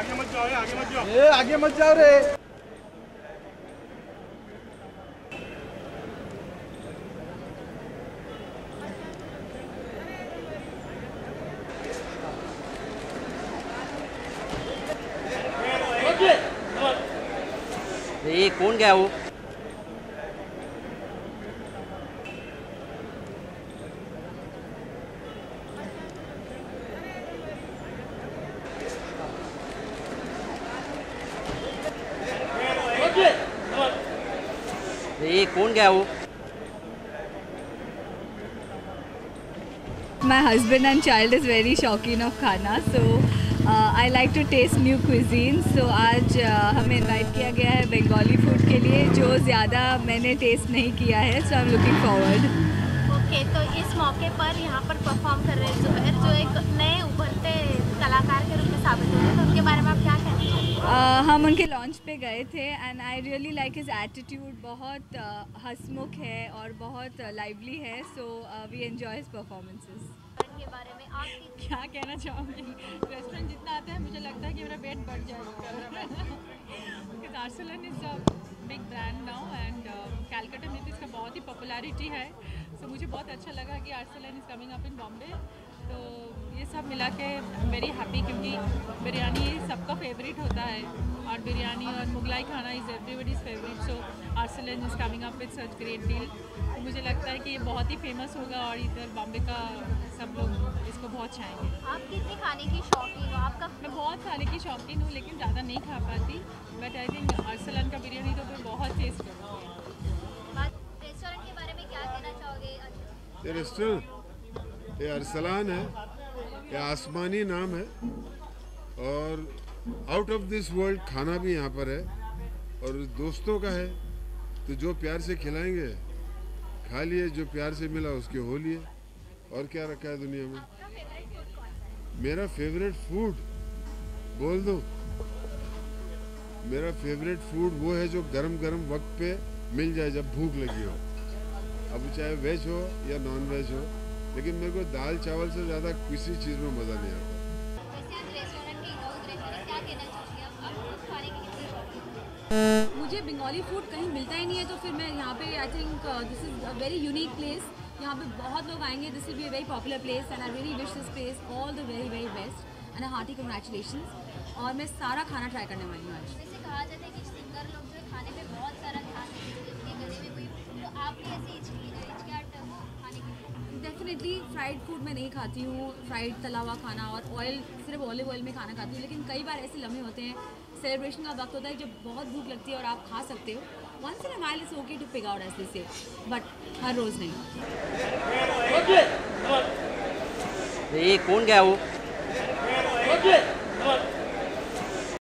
आगे मत जाओ आगे मत जाओ। ए आगे मत जाओ रे। ये कौन गया वो? ये कौन गया वो? My husband and child is very shauकीन of khana so uh, I like to taste new cuisine. So आज uh, हमें इनवाइट किया गया है बंगाली फ़ूड के लिए जो ज़्यादा मैंने टेस्ट नहीं किया है so I am looking forward. Okay तो इस मौके पर यहाँ पर परफॉर्म कर रहे जुबैर जो एक नए उभरते कलाकार के रूप में साबित हो रहे हैं तो उनके बारे में आप क्या Uh, हम उनके लॉन्च पे गए थे and I really like his attitude बहुत uh, हंसमुख है और बहुत लाइवली है so we enjoy his performances के बारे में क्या कहना चाहूँगी? रेस्टोरेंट जितना आता है मुझे लगता है कि मेरा वेट बढ़ जाएगा। Arsalan is a big brand now and Calcutta में तो इसका बहुत ही पॉपुलैरिटी है। सो so, मुझे बहुत अच्छा लगा कि Arsalan is coming up in Bombay तो ये सब मिला के वेरी हैप्पी क्योंकि बिरयानी सबका फेवरेट होता है। और बिरयानी और मुगलाई खाना is everybody's favourite so Arsalan is coming up with such great deal तो मुझे लगता है कि ये बहुत ही फ़ेमस होगा और इधर बॉम्बे का सब लोग इसको बहुत चाहेंगे। आप कितने खाने की शौकीन हो? आपका मैं बहुत खाने की शौकीन हूँ लेकिन ज़्यादा नहीं खा पाती। बट आई थिंक अरसलन का बिरयानी तो मैं बहुत टेस्ट करूँगी बात रेस्टोरेंट के बारे में क्या कहना चाहोगे? रेस्टोरेंट ये अरसलान है, ये आसमानी नाम है और आउट ऑफ़ दिस वर्ल्ड खाना भी यहाँ पर है और दोस्तों का है तो जो प्यार से खिलाएँगे, खा लिए, जो प्यार से मिला उसके हो लिए। और क्या रखा है दुनिया में? मेरा फेवरेट फ़ूड बोल दो। मेरा फेवरेट फ़ूड वो है जो गरम गरम वक्त पे मिल जाए जब भूख लगी हो। अब चाहे वेज हो या नॉन वेज हो लेकिन मेरे को दाल चावल से ज़्यादा किसी चीज़ में मज़ा नहीं आता? मुझे बंगाली फ़ूड कहीं मिलता ही नहीं है तो फिर मैं यहाँ पे I think this is a very unique place यहाँ पे बहुत लोग आएँगे this will be a very popular place and I really wish this place all the very very best and hearty congratulation और मैं सारा खाना ट्राई करने वाली हूँ आज। कहा जाता है कि सिंगर लोग जो खाने में बहुत सारा देते हैं डेफिनेटली फ्राइड फ़ूड मैं नहीं खाती हूँ फ्राइड तला हुआ खाना और ऑयल सिर्फ़ ऑलिव ऑयल में खाना खाती हूँ, लेकिन कई बार ऐसे लम्हे होते हैं सेलिब्रेशन का वक्त होता है जब बहुत भूख लगती है और आप खा सकते हो। वन से mile is okay to pick out ऐसे से बट हर रोज़ नहीं। ये कौन गया वो?